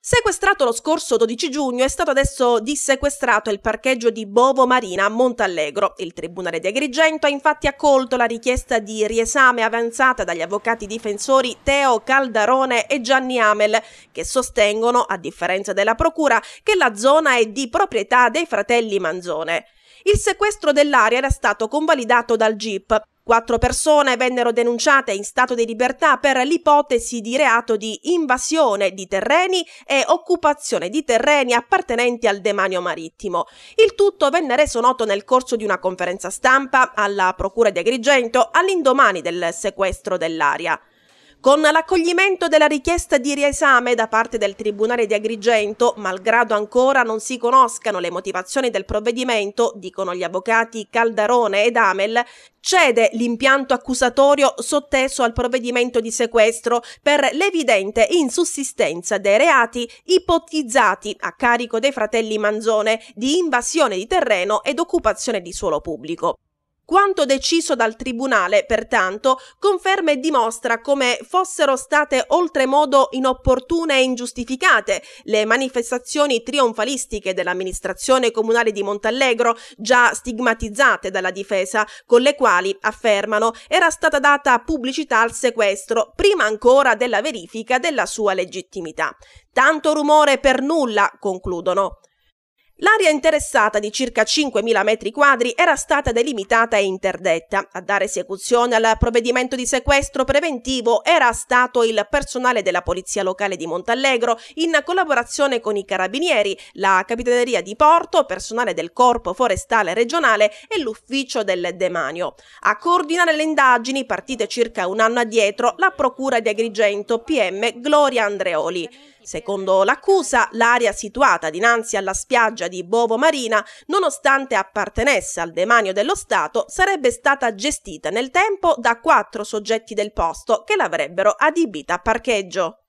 Sequestrato lo scorso 12 giugno è stato adesso dissequestrato il parcheggio di Bovo Marina a Montallegro. Il Tribunale di Agrigento ha infatti accolto la richiesta di riesame avanzata dagli avvocati difensori Teo Caldarone e Gianni Amel, che sostengono, a differenza della Procura, che la zona è di proprietà dei fratelli Manzone. Il sequestro dell'area era stato convalidato dal GIP. Quattro persone vennero denunciate in stato di libertà per l'ipotesi di reato di invasione di terreni e occupazione di terreni appartenenti al demanio marittimo. Il tutto venne reso noto nel corso di una conferenza stampa alla Procura di Agrigento all'indomani del sequestro dell'area. Con l'accoglimento della richiesta di riesame da parte del Tribunale di Agrigento, malgrado ancora non si conoscano le motivazioni del provvedimento, dicono gli avvocati Caldarone ed Amel, cede l'impianto accusatorio sotteso al provvedimento di sequestro per l'evidente insussistenza dei reati ipotizzati a carico dei fratelli Manzone di invasione di terreno ed occupazione di suolo pubblico. Quanto deciso dal Tribunale, pertanto, conferma e dimostra come fossero state oltremodo inopportune e ingiustificate le manifestazioni trionfalistiche dell'amministrazione comunale di Montallegro, già stigmatizzate dalla difesa, con le quali, affermano, era stata data pubblicità al sequestro, prima ancora della verifica della sua legittimità. Tanto rumore per nulla, concludono. L'area interessata di circa 5.000 metri quadri era stata delimitata e interdetta. A dare esecuzione al provvedimento di sequestro preventivo era stato il personale della Polizia Locale di Montallegro in collaborazione con i Carabinieri, la Capitaneria di Porto, personale del Corpo Forestale Regionale e l'Ufficio del Demanio. A coordinare le indagini, partite circa un anno addietro, la Procura di Agrigento PM Gloria Andreoli. Secondo l'accusa, l'area situata dinanzi alla spiaggia di Bovo Marina, nonostante appartenesse al demanio dello Stato, sarebbe stata gestita nel tempo da quattro soggetti del posto che l'avrebbero adibita a parcheggio.